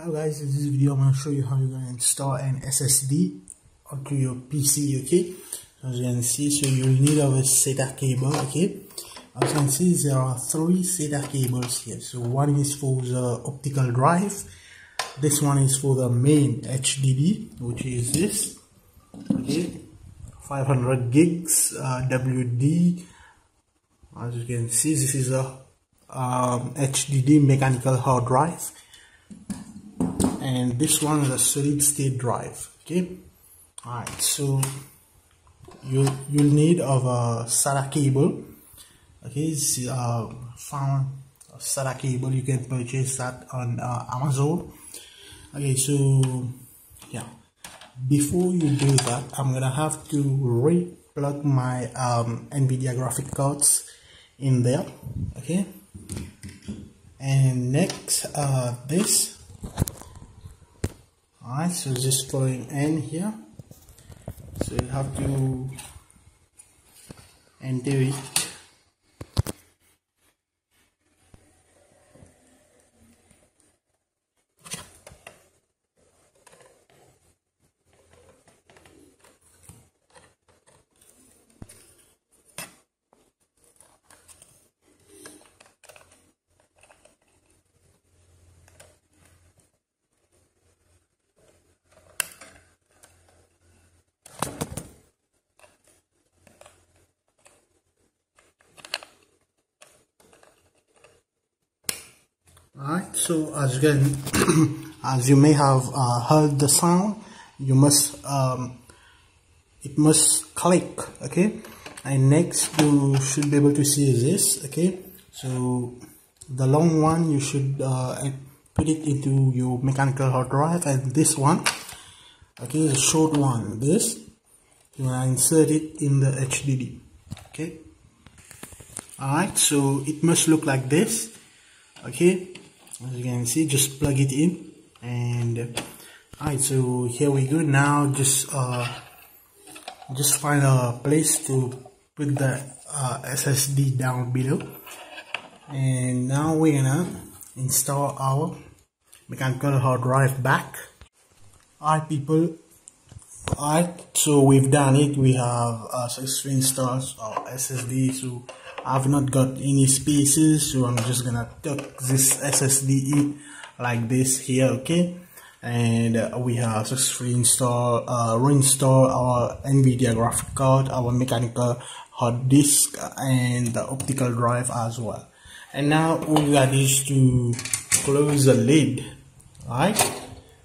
Hello guys, in this video I'm going to show you how you're going to install an SSD onto your PC, okay? As you can see, so you need a SATA cable, okay? As you can see, there are three SATA cables here. So one is for the optical drive, this one is for the main HDD, which is this, okay? 500 gigs uh, WD. As you can see, this is a um, HDD mechanical hard drive and this one is a solid state drive okay? All right so you you'll need of a SATA cable okay? Is uh, found a SATA cable. You can purchase that on uh, Amazon. Okay so yeah. Before you do that I'm gonna have to re-plug my um, NVIDIA graphic cards in there okay? And next uh, this alright so just following n here. So you have to enter it Alright, so as you as you may have uh, heard the sound, you must, um, it must click, okay? And next you should be able to see this, okay? So the long one you should uh, put it into your mechanical hard drive and this one, okay, the short one, this, you want to insert it in the HDD, okay? Alright, so it must look like this, okay? As you can see. Just plug it in. And uh, alright so here we go. Now just uh just find a place to put the uh, SSD down below. And now we're gonna install our mechanical hard drive back. Alright people. Alright so we've done it. We have uh, successfully installed our SSD so I've not got any spaces so I'm just gonna tuck this SSD like this here okay? And uh, we have successfully installed uh, reinstall our NVIDIA graphic card our mechanical hard disk and the optical drive as well. And now all you got is to close the lid right?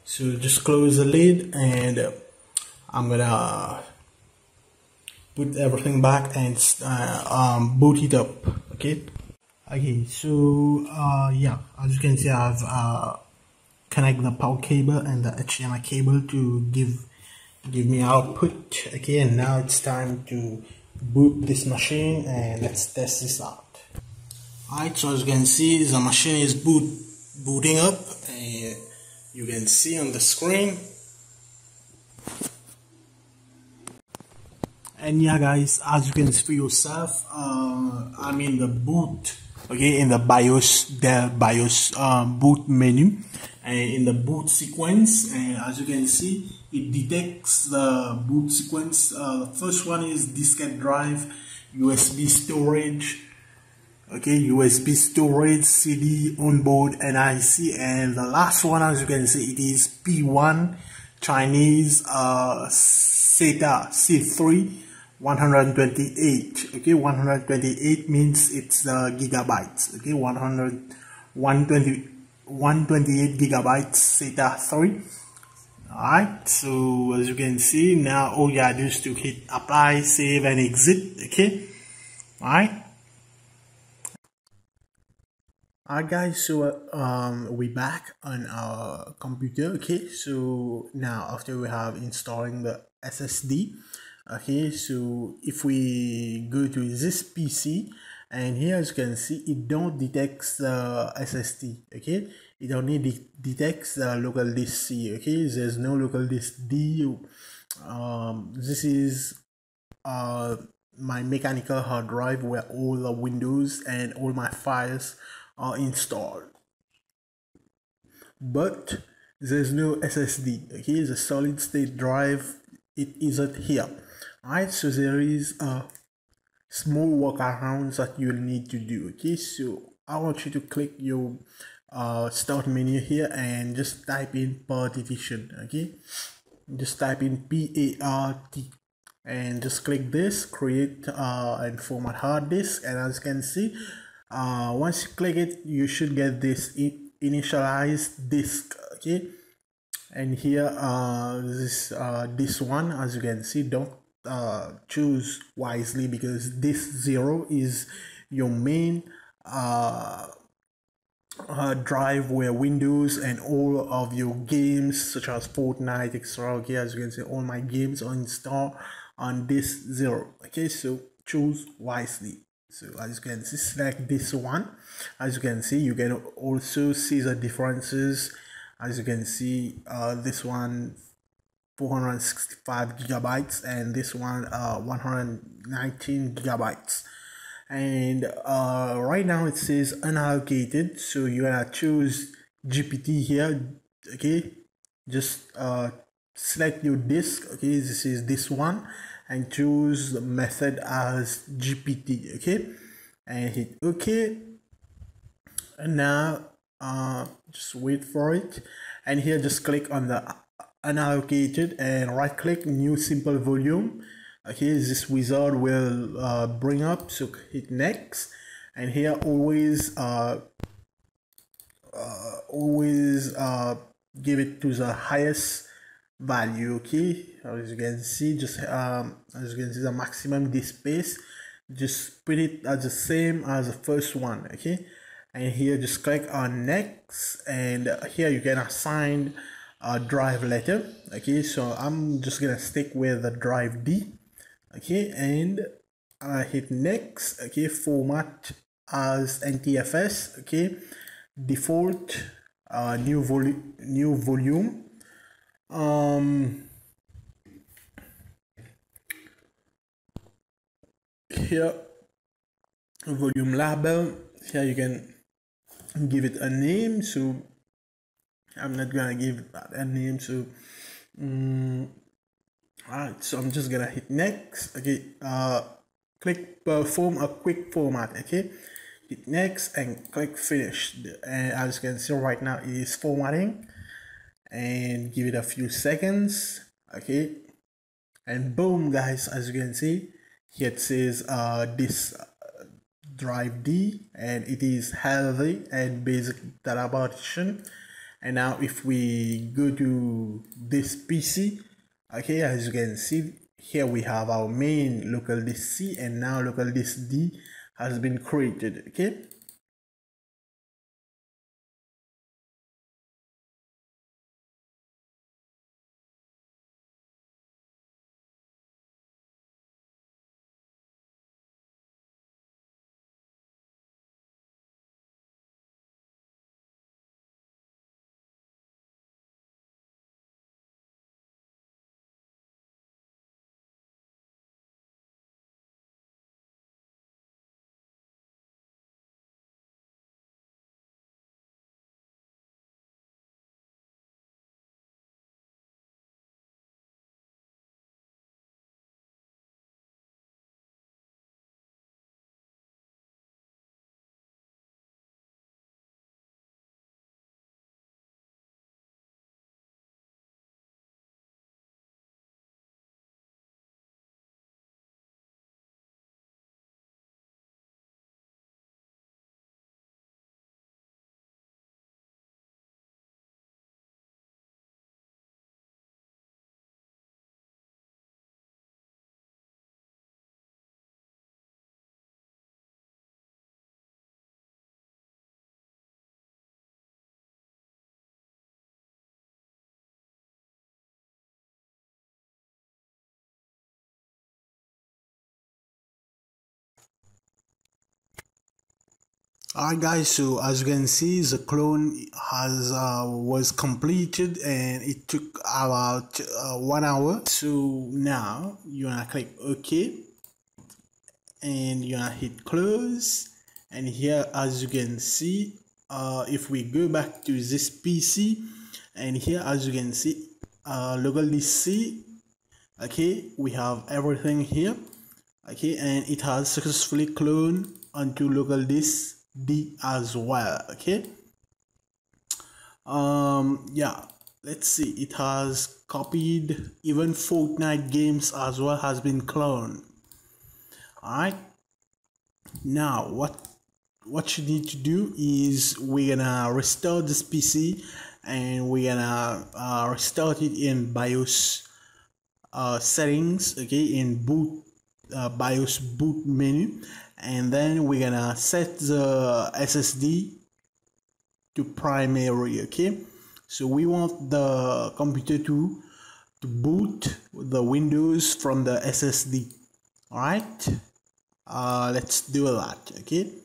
So just close the lid and uh, I'm gonna put everything back and uh, um, boot it up okay? Okay so uh, yeah as you can see I've uh, connect the power cable and the HDMI cable to give give me output okay? And now it's time to boot this machine and let's test this out. Alright so as you can see the machine is boot booting up. And you can see on the screen and yeah guys as you can see for yourself uh, i'm in the boot okay in the bios the bios um, boot menu and in the boot sequence and as you can see it detects the boot sequence. Uh, first one is diskette drive usb storage okay usb storage cd onboard nic and the last one as you can see it is p1 chinese uh SATA c3 128 okay 128 means it's uh, gigabytes. Okay 100 120 128 gigabytes SATA 3 alright so as you can see now all you gotta do is to hit apply save and exit. Okay. Alright. Alright guys, so um, we back on our computer, okay, so now after we have installing the SSD, okay so if we go to this pc and here as you can see it don't detects the ssd okay? It only de detects the local disk c okay? There's no local disk d. Um this is uh my mechanical hard drive where all the windows and all my files are installed. But there's no SSD okay? The solid state drive it isn't here alright so there is a small workarounds that you'll need to do okay? So I want you to click your uh, start menu here and just type in partition okay? Just type in p-a-r-t and just click this create uh, and format hard disk. And as you can see uh, once you click it you should get this initialized disk okay? And here uh, this uh, this one as you can see don't uh, choose wisely because this zero is your main uh, uh, drive where Windows and all of your games such as Fortnite, etc. Okay, as you can see, all my games are installed on this zero. Okay, so choose wisely. So as you can see, select this one. As you can see, you can also see the differences. As you can see, uh, this one 465 gigabytes and this one uh 119 gigabytes. And uh, right now it says unallocated so you gotta choose GPT here okay? Just uh, select your disk okay? This is this one and choose the method as GPT okay? And hit OK. And now uh, just wait for it. And here just click on the unallocated and right click new simple volume. Okay this wizard will uh, bring up so hit next. And here always uh, uh, always uh, give it to the highest value okay? As you can see just um, as you can see the maximum this space just put it as the same as the first one okay? And here just click on next. And here you can assign a drive letter okay? So i'm just gonna stick with the drive d okay? And I hit next okay? Format as NTFS okay? Default uh, new volume new volume. Um here volume label. Here you can give it a name. So I'm not gonna give that a name so um, Alright, so I'm just gonna hit next. Okay, uh, click perform a quick format. Okay, hit next and click finish. And as you can see right now, it is formatting. And give it a few seconds. Okay, and boom, guys, as you can see, here it says uh this uh, drive D, and it is healthy and basic data partition. And now if we go to this PC okay as you can see here we have our main local disk C and now local disk D has been created okay Alright guys, so as you can see the clone has uh, was completed and it took about uh, one hour. So now you wanna click OK and you wanna hit close. And here as you can see uh, if we go back to this PC and here as you can see uh, local disk okay we have everything here. Okay and it has successfully cloned onto local disk D as well okay? Um yeah let's see. It has copied even Fortnite games as well has been cloned. All right now what what you need to do is we're gonna restore this PC and we're gonna uh, restart it in BIOS uh, settings okay in boot uh, BIOS boot menu and then we're gonna set the SSD to primary okay? So we want the computer to to boot the Windows from the SSD all right? Uh, let's do that okay